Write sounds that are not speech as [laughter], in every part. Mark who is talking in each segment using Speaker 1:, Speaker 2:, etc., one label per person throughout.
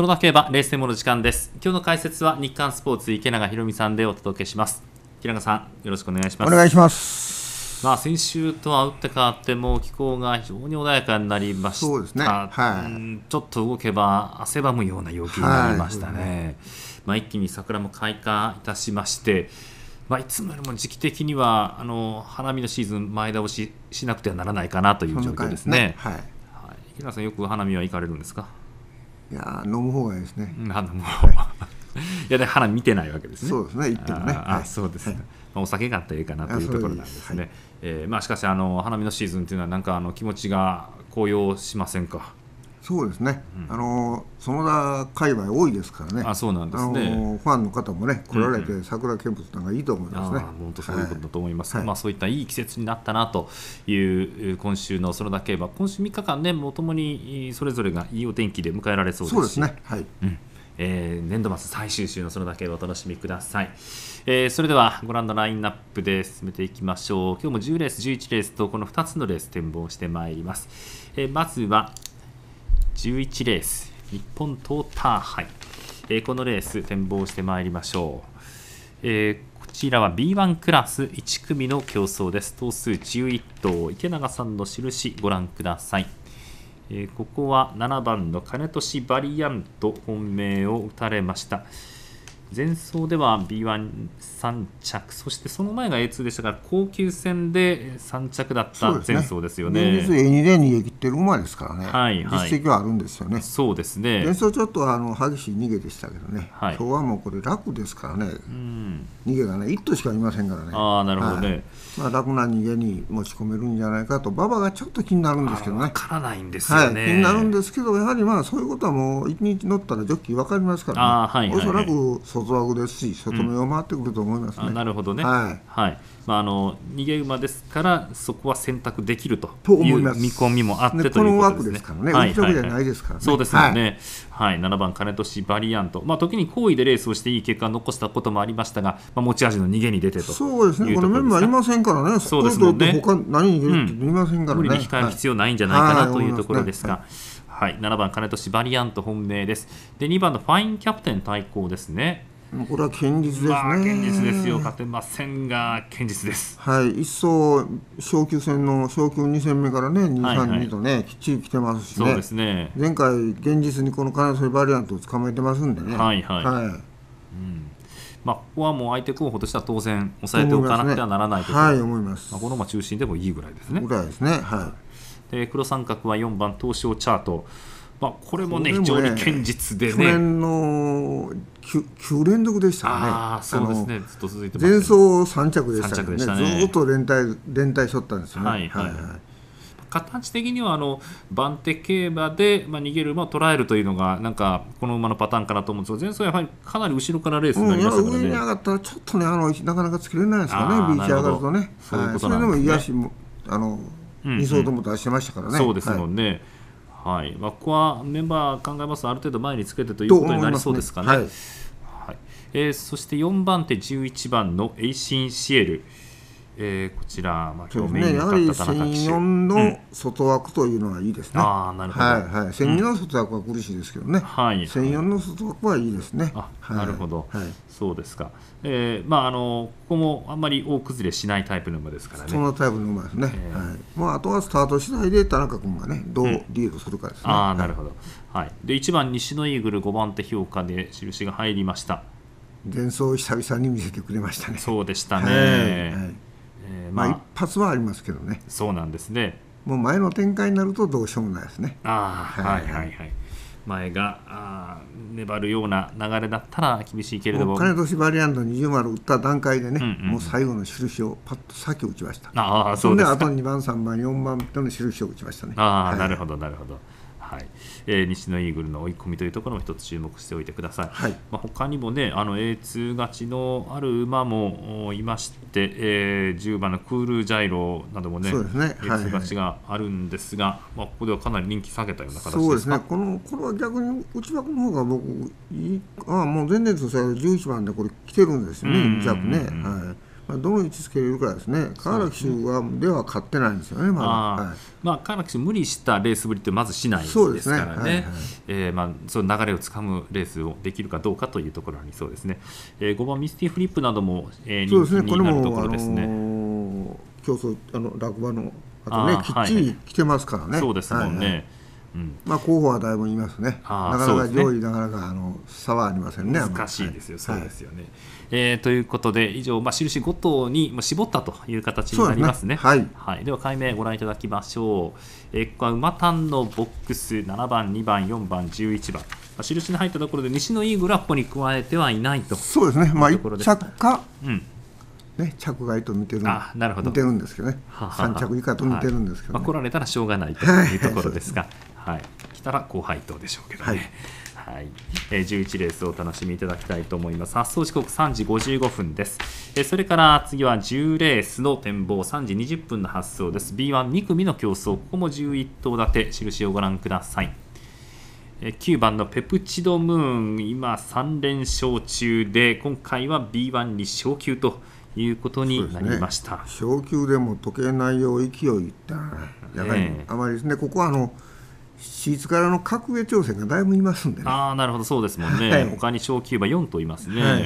Speaker 1: そのだけ言えばレーステモの時間です。今日の解説は日刊スポーツ池永宏美さんでお届けします。池永さんよろしくお願いします。
Speaker 2: お願いします。
Speaker 1: まあ先週とは打って変わってもう気候が非常に穏やかになりました。
Speaker 2: そうですね。はい。
Speaker 1: うんちょっと動けば汗ばむような陽気になりましたね、
Speaker 2: はい。
Speaker 1: まあ一気に桜も開花いたしましてまあ、いつもよりも時期的にはあの花見のシーズン前倒ししなくてはならないかなという状況ですね。
Speaker 2: はい。
Speaker 1: はい、池永さんよく花見は行かれるんですか？
Speaker 2: いやー飲む方がいいですね、
Speaker 1: うん花も、い、[laughs] やで花見てないわけですね。
Speaker 2: そうですね行ってもね
Speaker 1: あ
Speaker 2: はい
Speaker 1: そうですね。
Speaker 2: はい
Speaker 1: まあお酒があったらいいかなというところなんですね。
Speaker 2: あ
Speaker 1: えーまあしかしあの花見のシーズンというのはなんかあの気持ちが高揚しませんか？
Speaker 2: そうですね、あのー園田界隈多いですからね。
Speaker 1: あそうなんですね。
Speaker 2: ーファンの方もね来られて桜見物なんかいいと思いますね、
Speaker 1: 本当そういうことだと思います、
Speaker 2: はい。
Speaker 1: まあ、そういったいい季節になったなという今週のそれだけは今週3日間ねもうともにそれぞれがいいお天気で迎えられそうですし。
Speaker 2: そうですね。はい。
Speaker 1: うん。えー年度末最終週のそれだけをお楽しみください、えーそれではご覧のラインナップで進めていきましょう。今日も10レース11レースとこの2つのレース展望してまいります、えーまずは11レース日本トーター杯、えーこのレース展望してまいりましょう、えーこちらは B1 クラス1組の競争です。頭数11頭池永さんの印ご覧ください。えーここは7番の金利バリアント本命を打たれました。前走では B13 着そしてその前が A2 でしたから高級戦で3着だった
Speaker 2: そうですね。
Speaker 1: 前走ですよ
Speaker 2: 現
Speaker 1: ね
Speaker 2: 実 A2 で逃げ切ってる馬ですからね、
Speaker 1: はいはい。
Speaker 2: 実績はあるんですよね。
Speaker 1: そうですね。
Speaker 2: 前走ちょっとあの激しい逃げでしたけどね、
Speaker 1: はい。
Speaker 2: 今日はもうこれ楽ですからね、
Speaker 1: うん。
Speaker 2: 逃げがね1頭しかいませんからね。
Speaker 1: ああなるほどね、
Speaker 2: はい。まあ、楽な逃げに持ち込めるんじゃないかと馬場がちょっと気になるんですけど
Speaker 1: わ
Speaker 2: ね
Speaker 1: からないんです
Speaker 2: はい、気
Speaker 1: よね、
Speaker 2: になるんですけどやはりまあそういうことはもう1日乗ったらジョッキー分かりますからね。
Speaker 1: あーはいはいはい。
Speaker 2: おそらく外枠ですし外目を回ってくると思いますね、
Speaker 1: あなるほどね、
Speaker 2: はい。
Speaker 1: まあ、あの逃げ馬ですからそこは選択できると
Speaker 2: と
Speaker 1: いう見込みもあって
Speaker 2: で
Speaker 1: というこ
Speaker 2: の
Speaker 1: ですね。
Speaker 2: 枠ですからね。
Speaker 1: はい。
Speaker 2: じゃないですからね。
Speaker 1: そうですよね、はい。7番金利バリアント、まあ、時に好意でレースをしていい結果を残したこともありましたが、まあ、持ち味の逃げに出てと
Speaker 2: そうですね、
Speaker 1: いう
Speaker 2: ことのメンバーいませんからね、
Speaker 1: そうですもんね
Speaker 2: 他何にいるっていませんからね。
Speaker 1: 無理に控える必要ないんじゃないか
Speaker 2: は
Speaker 1: ないというところですが、はい。7番金利バリアント本命です。で2番のファインキャプテン対抗ですね
Speaker 2: これは堅実ですね。
Speaker 1: まあ堅実ですよ勝てませんが堅実です
Speaker 2: はい、一層昇級戦の昇級2戦目からね、2、
Speaker 1: はいはい
Speaker 2: 3、2とね、きっちり来てますしね
Speaker 1: そうで。すね
Speaker 2: 前回、現実にこの金添バリアントを捕まえてますんでね。
Speaker 1: はいはい
Speaker 2: はい
Speaker 1: まあ、ここはもう相手候補としては当然抑えておかなくてはならないところ、
Speaker 2: はい、思います
Speaker 1: まあ、。この馬中心でもいいぐらいですね。
Speaker 2: ぐらいですね。は
Speaker 1: で黒三角は4番東証チャート、まあ、これもね非常に堅実
Speaker 2: い。
Speaker 1: でね。
Speaker 2: 去年の 9, 9連続でしたかね。
Speaker 1: ああそうですねずっと続いてます
Speaker 2: 前
Speaker 1: ね
Speaker 2: 走3着でしたね
Speaker 1: 三着でしたね
Speaker 2: ずーっと連帯連帯しとったんですよね。
Speaker 1: はいはい形的にはあの番手競馬で、まあ、逃げる馬を捉えるというのがなんかこの馬のパターンかなと思うんですが前走はやはりかなり後ろからレースにな
Speaker 2: うん、
Speaker 1: りましたからね。
Speaker 2: 上に上がったらちょっとねあのなかなかつけれないですかねビーチ上がるとね
Speaker 1: そういうこと
Speaker 2: はいそれでも
Speaker 1: なんですね
Speaker 2: 癒しもあの
Speaker 1: うんうん
Speaker 2: 2走とも出してましたからね、
Speaker 1: そうですも
Speaker 2: はい
Speaker 1: んね。はいまあ、ここはメンバー考えますとある程度前につけてということになりそうですかね。
Speaker 2: と思い。
Speaker 1: はい。えーそして4番手11番のエイシンシエル、えーこちら、まあ、
Speaker 2: そう
Speaker 1: 今日メインに
Speaker 2: ですね。やはり
Speaker 1: 立った田中騎手、
Speaker 2: 1004
Speaker 1: うん。
Speaker 2: の外枠というのはいいですね、
Speaker 1: ああなるほど、
Speaker 2: はいはい。1002の外枠は苦しいですけどね、
Speaker 1: はい。
Speaker 2: 1004の外枠はいいですね。
Speaker 1: あ
Speaker 2: はい。
Speaker 1: なるほど、
Speaker 2: はい。
Speaker 1: そうですか、えーまあ、あのここもあんまり大崩れしないタイプの馬ですからね。
Speaker 2: そのタイプの馬ですね、
Speaker 1: えー。
Speaker 2: はい。まあ、あとはスタート次第で田中君がねどうリードするかですね、
Speaker 1: ああなるほど、はい、で1番西のイーグル5番手評価で印が入りました。
Speaker 2: 前走久々に見せてくれましたね。
Speaker 1: そうでしたね、
Speaker 2: はい。はい
Speaker 1: えー
Speaker 2: まあ、
Speaker 1: まあ。
Speaker 2: 一発はありますけどね。
Speaker 1: そうなんですね。
Speaker 2: もう前の展開になるとどうしようもないですね。
Speaker 1: ああ、は、
Speaker 2: はいい
Speaker 1: はいはい。前があー粘るような流れだったら厳しいけれども。
Speaker 2: 金年バリアント20丸打った段階でね、
Speaker 1: うんうん
Speaker 2: もう最後の印をパッと先打ちました。
Speaker 1: ああ
Speaker 2: そ
Speaker 1: そうんですか。
Speaker 2: であと2番3番4番との印を打ちましたね。
Speaker 1: ああ、
Speaker 2: はい。
Speaker 1: なるほどなるほどはい。えー西のイーグルの追い込みというところも一つ注目しておいてください、
Speaker 2: はい。
Speaker 1: まあ、他にもねあの A2 勝ちのある馬もおいまして、えー10番のクールジャイロなどもね
Speaker 2: そうですね。はい。
Speaker 1: A2 勝ちがあるんですが、まあ、ここではかなり人気下げたような形ですか？
Speaker 2: そうですね。このこれは逆に内枠の方が僕いいああもう全然としては11番でこれ来てるんですよね
Speaker 1: うん。
Speaker 2: 2着ね、
Speaker 1: うんうん。
Speaker 2: はいまあ、どの位置つけれるかですね、川原騎手はでは勝ってないんですよね、まだ。はい。
Speaker 1: まあ、川原騎手、無理したレースぶりってまずしないですからね、
Speaker 2: はいはい
Speaker 1: えーまあ、その流れをつかむレースをできるかどうかというところにありそうですね、えー、5番ミスティフリップなども、えー、
Speaker 2: そうですね、これ
Speaker 1: 人気になると
Speaker 2: も、あの
Speaker 1: ころですね。
Speaker 2: ー競争、あの落馬のあとね、きっちり来てますからね。
Speaker 1: そうですもんね。
Speaker 2: はいはい。
Speaker 1: うん
Speaker 2: まあ、候補はだいぶいますね。なかなか上位、なかなかあの差はありませんね。
Speaker 1: 難しいですよ、
Speaker 2: はい。
Speaker 1: そうですよね。えーということで、以上、まあ、印5頭にまあ絞ったという形になりますね。
Speaker 2: そうですね。
Speaker 1: はい。では、解明ご覧いただきましょう。えーここは馬単のボックス、7番、2番、4番、11番。まあ、印に入ったところで、西のイーグルはここに加えてはいないと。
Speaker 2: そうですね、まあ、一
Speaker 1: ところです
Speaker 2: 着か、
Speaker 1: うん。
Speaker 2: ね、着外と見てる
Speaker 1: あなるほど。
Speaker 2: 見てるんですけどね、
Speaker 1: ははは。
Speaker 2: 3着以下と見てるんですけど、
Speaker 1: まあ、
Speaker 2: ね
Speaker 1: 来られたらしょうがないというところですが、[laughs] はい、来たら高配当でしょうけどね。はいえー11レースをお楽しみいただきたいと思います。発送時刻3時55分です。えーそれから次は10レースの展望3時20分の発送です。B12 組の競争、ここも11頭立て、印をご覧ください。えー9番のペプチドムーン、今3連勝中で、今回は B1 に昇級ということになりました。
Speaker 2: 昇級でも時計内容勢いってやはり
Speaker 1: ええ
Speaker 2: あまりですね、ここはあのシーツからの格上挑戦がだいぶいますんでね。
Speaker 1: ああなるほどそうですもんね、
Speaker 2: はい。
Speaker 1: 他に小級馬4といますね、
Speaker 2: はいはい。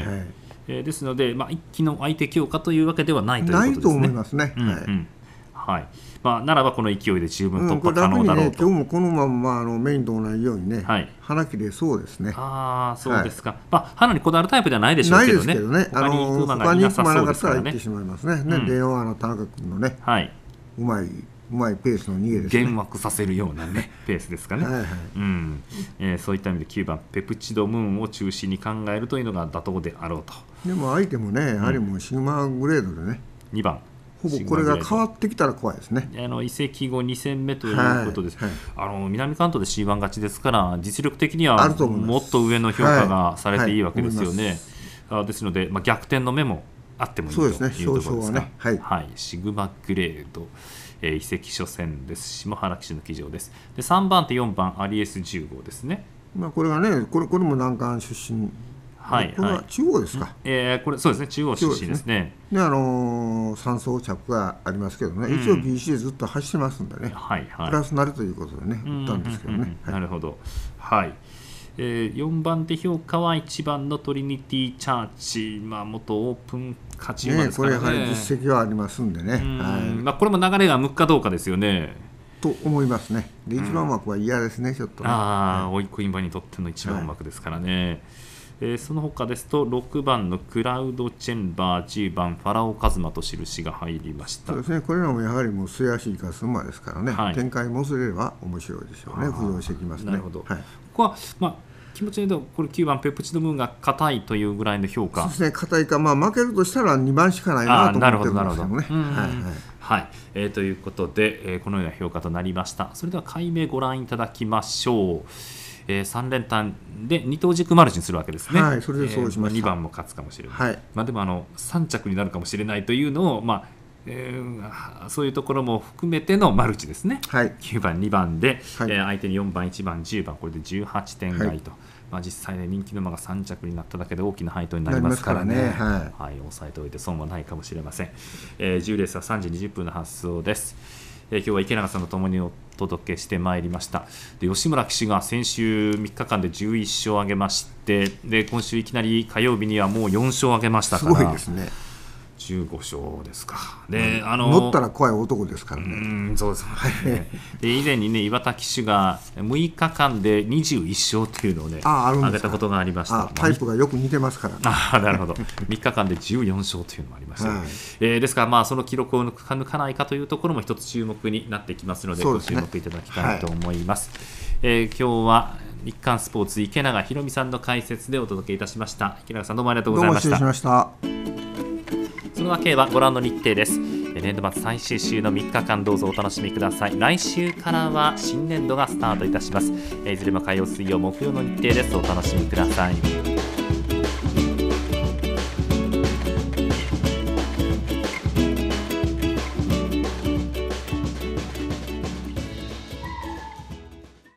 Speaker 1: えーですので、まあ、一気の相手強化というわけではないということですね。
Speaker 2: ないと思いますね。
Speaker 1: うん
Speaker 2: はい
Speaker 1: うん。はい。まあ、ならばこの勢いで十分
Speaker 2: うん、
Speaker 1: 突破可能だろうと。
Speaker 2: 今日もこのままあのメインと同じようにね、
Speaker 1: はい。
Speaker 2: 花切れそうですね。
Speaker 1: ああそうですか、まあ、花にこだわるタイプではないでしょう
Speaker 2: ない
Speaker 1: けどね、
Speaker 2: ですけどね、
Speaker 1: 他に行く馬がいなさそうですからね。
Speaker 2: ったら行って。しまいますね。ね、
Speaker 1: うん。
Speaker 2: 電話の田中君のね、
Speaker 1: はい、
Speaker 2: うまい、うまいペースの逃げですね。
Speaker 1: 幻惑させるような、ね、[laughs] ペースですかね。
Speaker 2: はいはい。
Speaker 1: うん。えーそういった意味で9番、ペプチドムーンを中心に考えるというのが妥当であろうと。
Speaker 2: でも相手もね、やはりもうシグマグレードでね、
Speaker 1: 2番
Speaker 2: ほぼこれが変わってきたら怖いですね。
Speaker 1: あの移籍後2戦目ということです、
Speaker 2: はいはい。
Speaker 1: あの南関東で C1 勝ちですから、実力的にはもっと上の評価が
Speaker 2: はい
Speaker 1: されていいわけですよ
Speaker 2: はい。
Speaker 1: ですので、まあ、逆転の目もあってもいいというところですか、
Speaker 2: 少々はね。
Speaker 1: シグマグレード、えー移籍初戦です、下原騎手の騎乗です。で3番手、4番、アリエス10号ですね。
Speaker 2: まあこれがね、これこれも南関出身。
Speaker 1: はいは
Speaker 2: これはい中央ですか？
Speaker 1: えーこれそうですね、中央出身ですね。
Speaker 2: で、あのー、3走着がありますけどね、一応 BC でずっと走ってますんでね、
Speaker 1: はいはい
Speaker 2: プラスなるということでね、打ったんですけどね。
Speaker 1: なるほど。はい。えー、4番手評価は1番のトリニティチャーチ、まあ、元オープン勝ち馬
Speaker 2: ね
Speaker 1: ですからね。
Speaker 2: これやはり実績はありますんでね、
Speaker 1: うん
Speaker 2: はい、
Speaker 1: まあ、これも流れが向くかどうかですよね。
Speaker 2: と思いますね。で、一番枠は嫌ですね、ちょっとね。
Speaker 1: ああ、追い込み馬にとっての一番枠ですからね。えーその他ですと6番のクラウドチェンバー10番ファラオカズマと印が入りました。
Speaker 2: そうですね、これらもやはりもう末足生かす馬ですからね、
Speaker 1: はい。
Speaker 2: 展開もすれば面白いでしょうね、浮上してきますね。
Speaker 1: なるほど。
Speaker 2: はい、
Speaker 1: ここは、まあ、気持ちで言うとこれ9番ペプチドムーンが硬いというぐらいの評価。
Speaker 2: そうですね、硬いか、まあ、負けるとしたら2番しかないなと思ってるんですけどね。
Speaker 1: うん
Speaker 2: はい。はい
Speaker 1: はい、えーということで、えーこのような評価となりました。それでは解明ご覧いただきましょう。えー、3連単で2等軸マルチにするわけですね。
Speaker 2: はいそれでそうしました
Speaker 1: 2番も勝つかもしれない。
Speaker 2: はい
Speaker 1: まあ、でもあの3着になるかもしれないというのを、まあえーそういうところも含めてのマルチですね。
Speaker 2: はい
Speaker 1: 9番、2番で、
Speaker 2: はい
Speaker 1: えー相手に4番、1番、10番、これで18点
Speaker 2: はい
Speaker 1: 台と、まあ、実際ね、人気の馬が3着になっただけで大きな配当になりますからね、
Speaker 2: なりますからね
Speaker 1: はい、抑えておいて損はないかもしれません。えー10レースは3時20分の発送です。えー今日は池永さんとともにお届けしてまいりましたで吉村騎手が先週3日間で11勝を挙げましてで今週いきなり火曜日にはもう4勝を挙げましたから
Speaker 2: ごいですね。
Speaker 1: 15勝ですか。で、あの
Speaker 2: 乗ったら怖い男ですから
Speaker 1: う
Speaker 2: ね。
Speaker 1: んそうですね。で以前にね岩田騎手が6日間で21勝というのをね
Speaker 2: ああ
Speaker 1: げたことがありました。
Speaker 2: あタイプがよく似てますからね。
Speaker 1: ああなるほど [laughs] 3日間で14勝というのもありました、
Speaker 2: はい
Speaker 1: えーですから、まあ、その記録を抜か抜かないかというところも一つ注目になってきますのでご注目いただきたいと思います、えー今日は日刊スポーツ池永宏美さんの解説でお届けいたしました池永さんどうもありがとうございました
Speaker 2: しました。
Speaker 1: そのわけはご覧の日程です。え年度末最終週の3日間どうぞお楽しみください。来週からは新年度がスタートいたします。えいずれも火曜、水曜、木曜の日程です。お楽しみください。